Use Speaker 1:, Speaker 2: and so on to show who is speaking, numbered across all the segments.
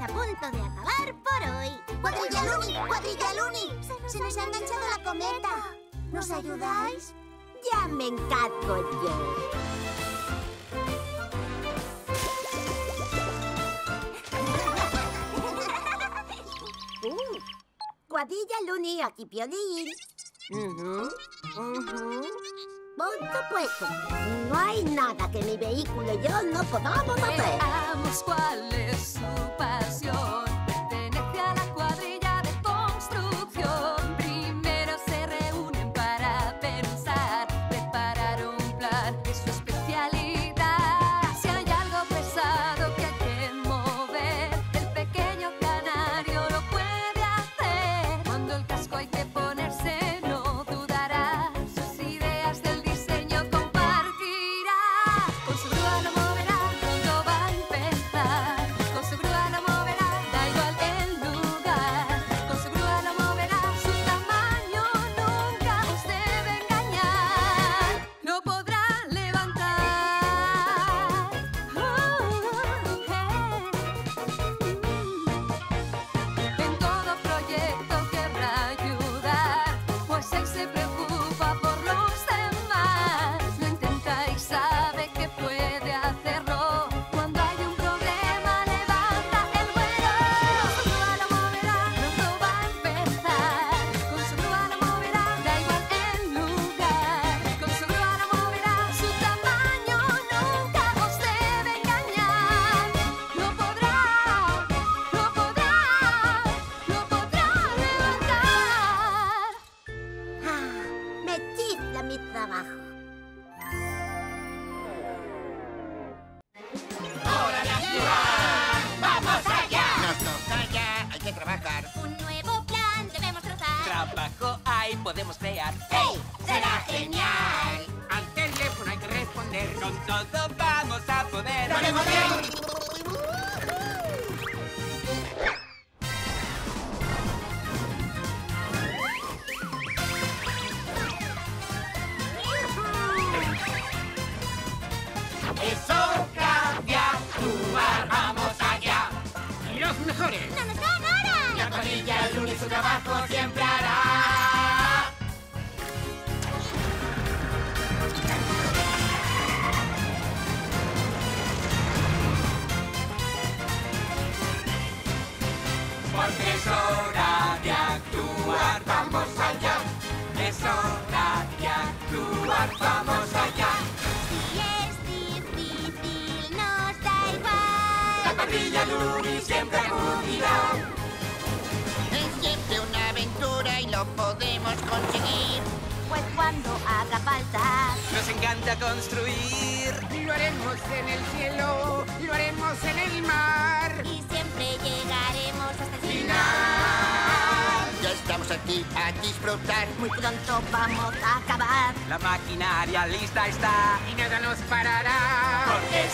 Speaker 1: a punto de acabar por hoy.
Speaker 2: ¡Cuadrilla Luni! ¡Cuadrilla Luni! Se nos ha enganchado la cometa. ¿Nos ayudáis?
Speaker 3: Ya me encargo yo. Uh, cuadrilla Luni, aquí Piolín. Por supuesto, no hay nada que mi vehículo y yo no podamos hacer.
Speaker 4: Veamos cuál es su
Speaker 5: canción. Podemos crear.
Speaker 1: ¡Hey! ¡Será genial!
Speaker 5: Al teléfono hay que responder. Con todo vamos a poder. Los mejores.
Speaker 1: ¡No nos ganarán!
Speaker 6: La cuadrilla Luni su trabajo siempre
Speaker 2: lo podemos conseguir.
Speaker 3: Pues cuando haga falta,
Speaker 5: Nos encanta construir.
Speaker 7: Lo haremos en el cielo, lo haremos en el mar.
Speaker 1: Y siempre llegaremos hasta el final.
Speaker 6: Final. Ya estamos aquí a disfrutar.
Speaker 3: muy pronto vamos a acabar.
Speaker 5: La maquinaria lista está.
Speaker 7: Y nada nos parará.
Speaker 6: Porque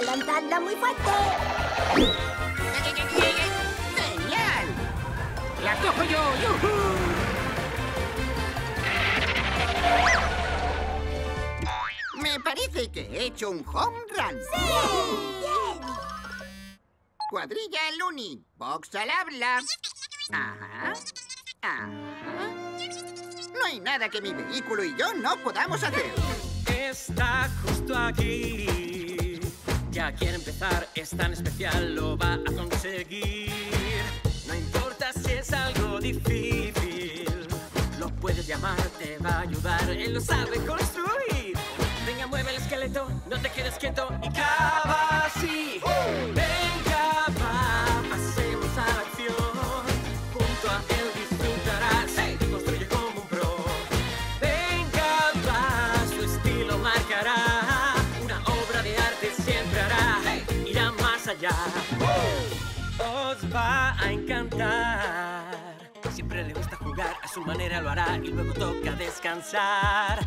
Speaker 3: Voy a lanzarla muy fuerte.
Speaker 6: ¡Genial!
Speaker 7: La cojo yo, yujú.
Speaker 6: Me parece que he hecho un home run. Cuadrilla Luni, box al habla. Ajá. Ajá. No hay nada que mi vehículo y yo no podamos hacer.
Speaker 8: Está justo aquí. Ya quiere empezar, es tan especial, lo va a conseguir. No importa si es algo difícil, lo puedes llamar, te va a ayudar, él lo sabe construir. Venga, mueve el esqueleto, no te quedes quieto y cava así. Venga, va a
Speaker 6: encantar. Siempre le gusta jugar, a su manera lo hará y luego toca descansar.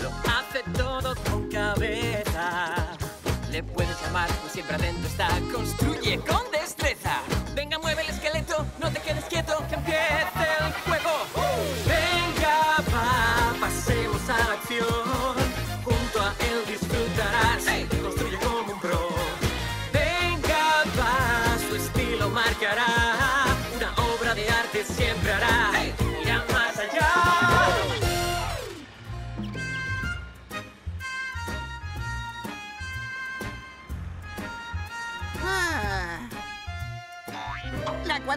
Speaker 6: Lo hace todo con cabeza. Le puedes llamar, pues siempre adentro está. Construye con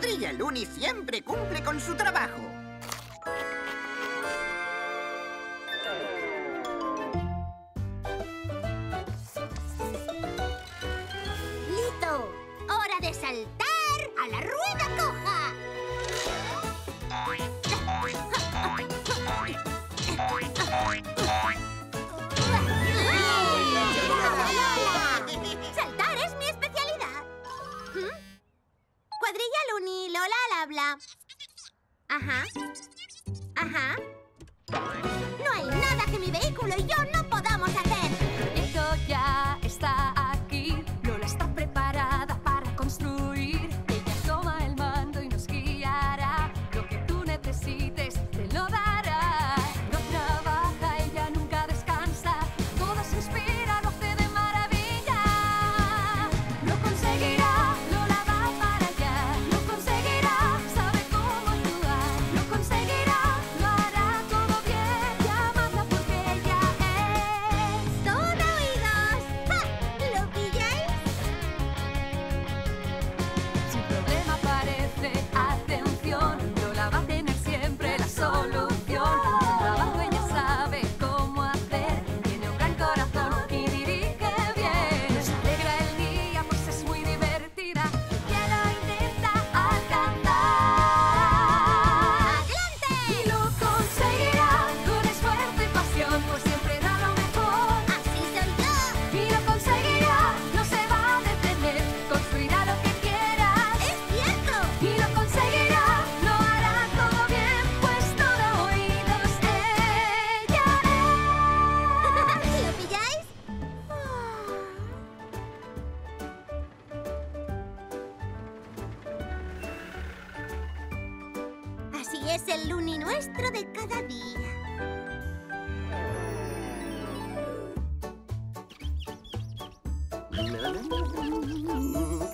Speaker 6: Brilla Luni siempre
Speaker 3: cumple con su trabajo.
Speaker 1: ¡Listo! ¡Hora de saltar!
Speaker 5: Ajá. Ajá. No hay nada que mi vehículo y yo no podamos hacer.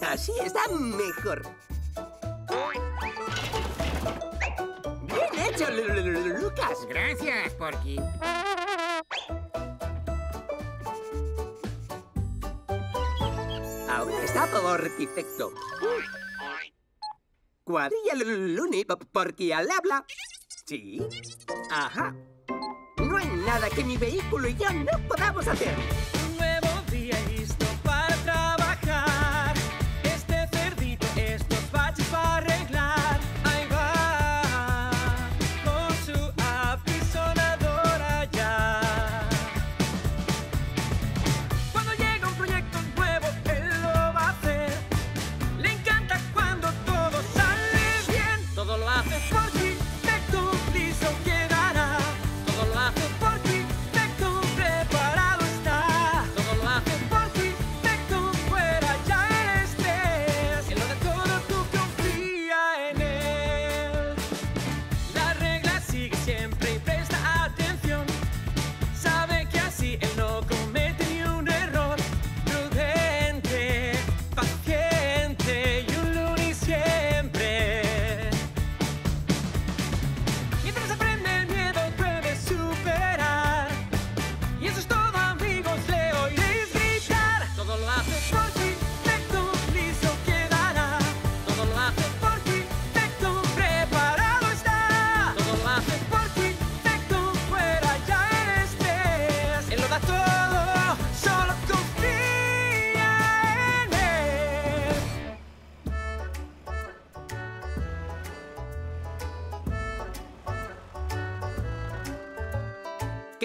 Speaker 5: Así
Speaker 8: está mejor. Bien hecho, Lucas.
Speaker 9: Gracias, Porky.
Speaker 8: Ahora está perfecto. Cuadrilla Luni, porque al habla. Sí. Ajá. No hay nada que mi vehículo y yo no podamos hacer.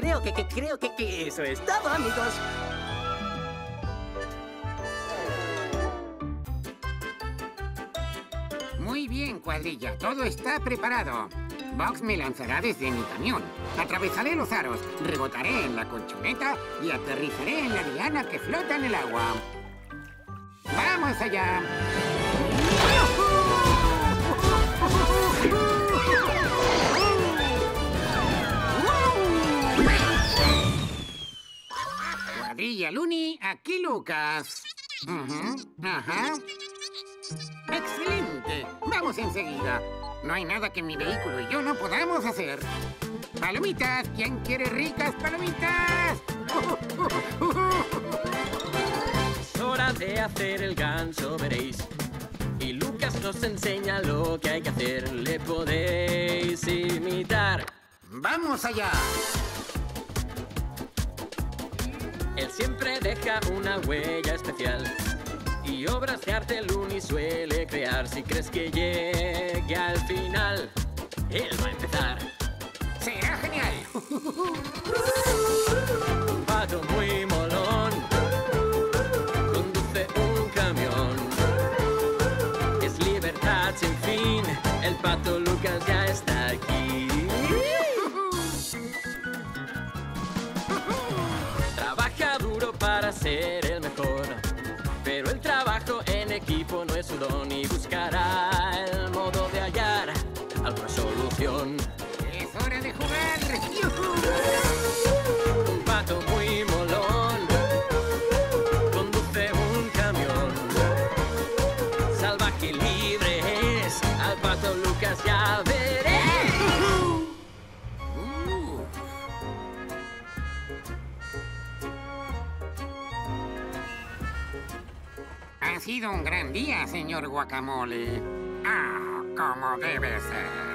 Speaker 8: creo que, que creo que, que eso es todo, amigos.
Speaker 9: Muy bien, cuadrilla. Todo está preparado. Box me lanzará desde mi camión. Atravesaré los aros, rebotaré en la colchoneta y aterrizaré en la diana que flota en el agua. ¡Vamos allá! Cuadrilla Luni, aquí Lucas. Ujú, Ajá. ¡Excelente! Vamos enseguida. No hay nada que mi vehículo y yo no podamos hacer. ¡Palomitas! ¿Quién quiere ricas palomitas?
Speaker 8: Hora de hacer el ganso, veréis. Y Lucas nos enseña lo que hay que hacer. Le podéis imitar.
Speaker 9: ¡Vamos allá!
Speaker 8: Él siempre deja una huella especial. Y obras de arte Luni suele crear. Si crees que llegue al final, él va a empezar.
Speaker 9: ¡Será genial!
Speaker 8: Un pato muy molón conduce un camión. Es libertad sin fin. El pato Lucas
Speaker 9: Yeah. Sido un gran día, señor Guacamole. Ah, como debe ser.